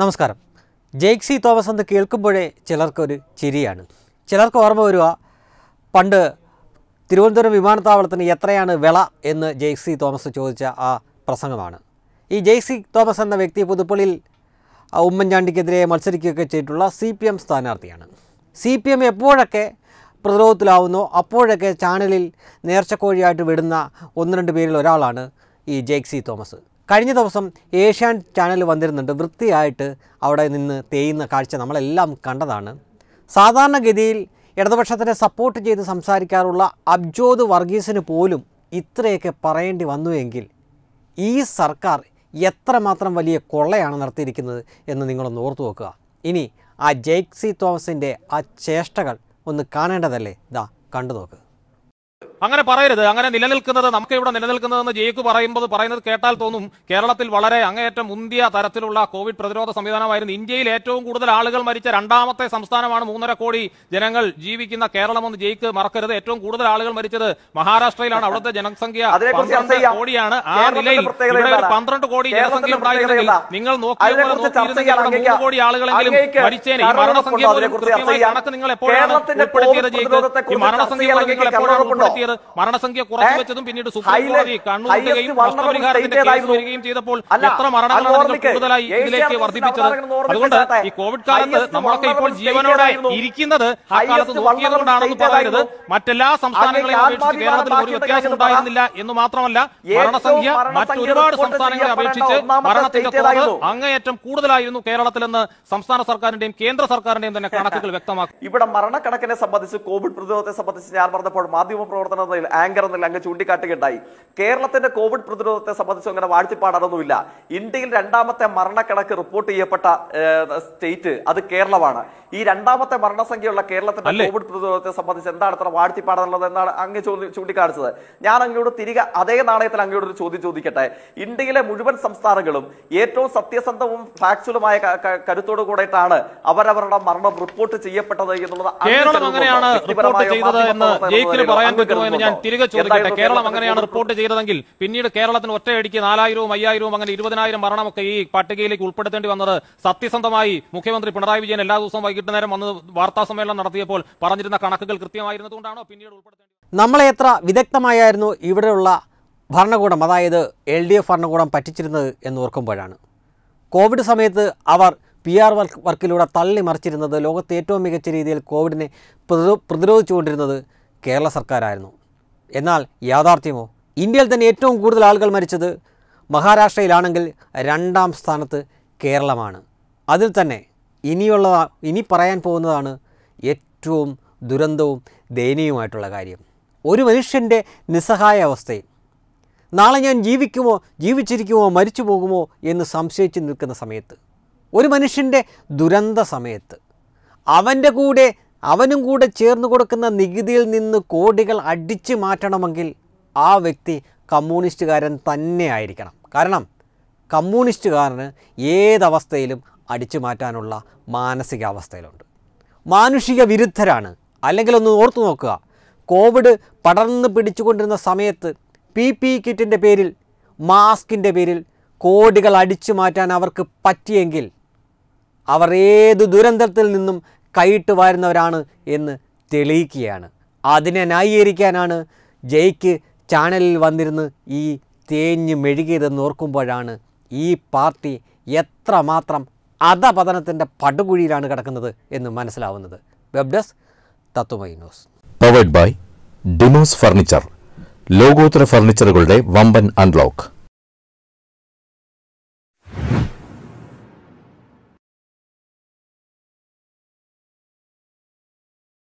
നമസ്കാരം. Jake C Thomas എന്ന് കേൾക്കുമ്പോഴേ ചിലർക്കൊരു ചിരിയാണ്. ചിലർക്ക് ഓർമ്മ വരിക പണ്ട് തിരുവനന്തപുരം വിമാനത്താവളത്തിന് എത്രയാണ് വിള എന്ന് ജെയ്ക്സി തോമസ് ചോദിച്ച ആ പ്രസംഗമാണ്. ഈ ജെയ്സി തോമസ് എന്ന വ്യക്തി പുതുപ്പള്ളിയിൽ ഉമ്മൻചാണ്ടിക്കെതിരെ മത്സരിക്കുകയൊക്കെ ചെയ്തിട്ടുള്ള സി പി എം സ്ഥാനാർത്ഥിയാണ്. സി പി എം എപ്പോഴൊക്കെ പ്രതിരോധത്തിലാവുന്നോ അപ്പോഴൊക്കെ ചാനലിൽ നേർച്ചക്കോഴിയായിട്ട് വിടുന്ന ഒന്ന് രണ്ട് പേരിൽ ഒരാളാണ് ഈ ജെയ്ക് സി തോമസ്. കഴിഞ്ഞ ദിവസം ഏഷ്യാൻ ചാനൽ വന്നിരുന്നുണ്ട്. വൃത്തിയായിട്ട് അവിടെ നിന്ന് തേയുന്ന കാഴ്ച നമ്മളെല്ലാം കണ്ടതാണ്. സാധാരണഗതിയിൽ ഇടതുപക്ഷത്തിനെ സപ്പോർട്ട് ചെയ്ത് സംസാരിക്കാറുള്ള അബ്ജോദ് വർഗീസിന് പോലും ഇത്രയൊക്കെ പറയേണ്ടി വന്നുവെങ്കിൽ ഈ സർക്കാർ എത്രമാത്രം വലിയ കൊള്ളയാണ് നടത്തിയിരിക്കുന്നത് എന്ന് നിങ്ങളൊന്ന് ഓർത്തു നോക്കുക ഇനി ആ ജെയ്ക്സി തോമസിന്റെ ആ ചേഷ്ടകൾ ഒന്ന് കാണേണ്ടതല്ലേ? ദാ കണ്ടു നോക്ക്. അങ്ങനെ പറയരുത്. അങ്ങനെ നിലനിൽക്കുന്നത് നമുക്ക് ഇവിടെ നിലനിൽക്കുന്നതെന്ന് ജയിക്ക് പറയുമ്പോൾ പറയുന്നത് കേട്ടാൽ തോന്നും. കേരളത്തിൽ വളരെ അങ്ങേയറ്റം മുന്തിയ തരത്തിലുള്ള കോവിഡ് പ്രതിരോധ സംവിധാനമായിരുന്നു. ഇന്ത്യയിൽ ഏറ്റവും കൂടുതൽ ആളുകൾ മരിച്ച രണ്ടാമത്തെ സംസ്ഥാനമാണ് മൂന്നര കോടി ജനങ്ങൾ ജീവിക്കുന്ന കേരളമെന്ന് ജയിക്ക് മറക്കരുത്. ഏറ്റവും കൂടുതൽ ആളുകൾ മരിച്ചത് മഹാരാഷ്ട്രയിലാണ്. അവിടുത്തെ ജനസംഖ്യ പന്ത്രണ്ട് കോടിയാണ്. ആ നിലയിൽ ഇവിടെ ഒരു പന്ത്രണ്ട് കോടി ജനസംഖ്യ ഉണ്ടായിരുന്നെങ്കിൽ നിങ്ങൾ നോക്കിയ കോടി ആളുകളെങ്കിലും മരിച്ചേനെ. ഈ മരണസംഖ്യ. കണക്ക് നിങ്ങൾ എപ്പോഴാണ് ഉൾപ്പെടുത്തിയത് ജയിക്ക്. ഈ മരണസംഖ്യ നിങ്ങൾ എപ്പോഴാണ് കരാറുറപ്പുണ്ടോ? ഉൾപ്പെടുത്തിയത് മരണസംഖ്യ കുറച്ചു വെച്ചതും പിന്നീട് സുപ്രീം ഹൈലൈറ്റ്- കോടതി കണ്ണൂരുകയും highest നഷ്ടപരിഹാരത്തിന്റെ കേസ് വരികയും ചെയ്തപ്പോൾ എത്ര മരണങ്ങളാണ് കൂടുതലായി ഇതിലേക്ക് വർദ്ധിപ്പിച്ചത്? അതുകൊണ്ട് ഈ കോവിഡ് കാലത്ത് നമ്മളൊക്കെ ഇപ്പോൾ ജീവനോടെ ഇരിക്കുന്നത് ആ കാലത്ത് നോക്കിയത് കൊണ്ടാണെന്ന് പറയരുത്. മറ്റെല്ലാ സംസ്ഥാനങ്ങളെയും അപേക്ഷിച്ച് കേരളത്തിൽ ഒരു വ്യത്യാസം ഉണ്ടായിരുന്നില്ല എന്ന് മാത്രമല്ല മരണസംഖ്യ മറ്റൊരുപാട് സംസ്ഥാനങ്ങളെ അപേക്ഷിച്ച് മരണത്തിന്റെ കുറവ് അങ്ങേയറ്റം കൂടുതലായിരുന്നു കേരളത്തിലെന്ന് സംസ്ഥാന സർക്കാരിന്റെയും കേന്ദ്ര സർക്കാരിന്റെയും തന്നെ കണക്കുകൾ വ്യക്തമാക്കും. ഇവിടെ മരണക്കണക്കിനെ സംബന്ധിച്ച് കോവിഡ് പ്രതിരോധത്തെ സംബന്ധിച്ച് ഞാൻ പറഞ്ഞപ്പോൾ മാധ്യമ പ്രവർത്തനം എന്നതിൽ ആങ്കർ എന്നതിൽ അങ്ങ് ചൂണ്ടിക്കാട്ടുകയുണ്ടായി. കേരളത്തിന്റെ കോവിഡ് പ്രതിരോധത്തെ സംബന്ധിച്ച് അങ്ങനെ വാഴ്ത്തിപ്പാടാനൊന്നുമില്ല. ഇന്ത്യയിൽ രണ്ടാമത്തെ മരണക്കണക്ക് റിപ്പോർട്ട് ചെയ്യപ്പെട്ട സ്റ്റേറ്റ് അത് കേരളമാണ്. ഈ രണ്ടാമത്തെ മരണസംഖ്യയുള്ള കേരളത്തിന്റെ കോവിഡ് പ്രതിരോധത്തെ സംബന്ധിച്ച് എന്താണ് ഇത്ര വാഴ്ത്തിപ്പാടാനുള്ളത് എന്നാണ് അങ്ങ് ചൂണ്ടിക്കാണിച്ചത്. ഞാൻ അങ്ങോട്ട് തിരികെ അതേ നാണയത്തിൽ അങ്ങോട്ട് ഒരു ചോദ്യം ചോദിക്കട്ടെ? ഇന്ത്യയിലെ മുഴുവൻ സംസ്ഥാനങ്ങളും ഏറ്റവും സത്യസന്ധവും ഫാക്ച്വലുമായ കരുത്തോടു കൂടെയിട്ടാണ് അവരവരുടെ മരണം റിപ്പോർട്ട് ചെയ്യപ്പെട്ടത് എന്നുള്ളത് എന്ന് ഞാൻ തിരികെ ചോദിക്കട്ടെ. കേരളം അങ്ങനെയാണ് റിപ്പോർട്ട് ചെയ്തതെങ്കിൽ പിന്നീട് കേരളത്തിന് ഒറ്റയടിക്ക് നാലായിരവും അയ്യായിരവും അങ്ങനെ ഇരുപതിനായിരം മരണമൊക്കെ ഈ പട്ടികയിലേക്ക് ഉൾപ്പെടുത്തേണ്ടി വന്നത് സത്യസന്ധമായി മുഖ്യമന്ത്രി പിണറായി വിജയൻ എല്ലാ ദിവസവും വൈകിട്ട് നേരം വന്ന് വാർത്താ സമ്മേളനം നടത്തിയപ്പോൾ പറഞ്ഞിരുന്ന കണക്കുകൾ കൃത്യമായിരുന്നതുകൊണ്ടാണോ പിന്നീട് ഉൾപ്പെടുത്തേണ്ടി നമ്മളെ എത്ര വിദഗ്ധമായിരുന്നു ഇവിടെയുള്ള ഭരണകൂടം അതായത് എൽ ഡി എഫ് ഭരണകൂടം പറ്റിച്ചിരുന്നത് എന്ന് ഓർക്കുമ്പോഴാണ്. കോവിഡ് സമയത്ത് അവർ പി ആർ വർക്ക് വർക്കിലൂടെ തള്ളി മറിച്ചിരുന്നത് ലോകത്തെ ഏറ്റവും മികച്ച രീതിയിൽ കോവിഡിനെ പ്രതിരോ പ്രതിരോധിച്ചുകൊണ്ടിരുന്നത് കേരള സർക്കാരായിരുന്നു. എന്നാൽ യാഥാർത്ഥ്യമോ? ഇന്ത്യയിൽ തന്നെ ഏറ്റവും കൂടുതൽ ആളുകൾ മരിച്ചത് മഹാരാഷ്ട്രയിലാണെങ്കിൽ രണ്ടാം സ്ഥാനത്ത് കേരളമാണ്. അതിൽ തന്നെ ഇനിയുള്ള ഇനി പറയാൻ പോകുന്നതാണ് ഏറ്റവും ദുരന്തവും ദയനീയവുമായിട്ടുള്ള കാര്യം. ഒരു മനുഷ്യന്റെ നിസ്സഹായ അവസ്ഥയും നാളെ ഞാൻ ജീവിക്കുമോ ജീവിച്ചിരിക്കുമോ മരിച്ചു പോകുമോ എന്ന് സംശയിച്ച് നിൽക്കുന്ന സമയത്ത്. ഒരു മനുഷ്യന്റെ ദുരന്ത സമയത്ത്. അവന്റെ കൂടെ അവനും കൂടെ ചേർന്ന് കൊടുക്കുന്ന നികുതിയിൽ നിന്ന് കോടികൾ അടിച്ചു മാറ്റണമെങ്കിൽ ആ വ്യക്തി കമ്മ്യൂണിസ്റ്റുകാരൻ തന്നെ ആയിരിക്കണം കാരണം കമ്മ്യൂണിസ്റ്റുകാരന് ഏതവസ്ഥയിലും അടിച്ചു മാറ്റാനുള്ള മാനസികാവസ്ഥയിലുണ്ട്. മാനുഷിക വിരുദ്ധരാണ്. അല്ലെങ്കിൽ ഒന്ന് ഓർത്തു നോക്കുക. കോവിഡ് പടർന്ന് പിടിച്ചുകൊണ്ടിരുന്ന സമയത്ത് പി പി കിറ്റിന്റെ പേരിൽ മാസ്കിന്റെ പേരിൽ കോടികൾ അടിച്ചു മാറ്റാൻ അവർക്ക് പറ്റിയെങ്കിൽ അവർ ഏത് ദുരന്തത്തിൽ നിന്നും കൈയിട്ട് വാരുന്നവരാണ് എന്ന് തെളിയിക്കുകയാണ്. അതിനെ ന്യായീകരിക്കാനാണ് ജയ്ക്ക് ചാനലിൽ വന്നിരുന്ന് ഈ തേഞ്ഞ് മെഴുകിയതെന്ന് ഓർക്കുമ്പോഴാണ് ഈ പാർട്ടി എത്രമാത്രം അധപതനത്തിന്റെ പടുകുഴിയിലാണ് കിടക്കുന്നത് എന്ന് മനസ്സിലാവുന്നത്. Web desk Tatvamayi news. Powered by Demos furniture ലോകോത്തര ഫർണിച്ചറുകളുടെ വമ്പൻ അൺലോക്ക്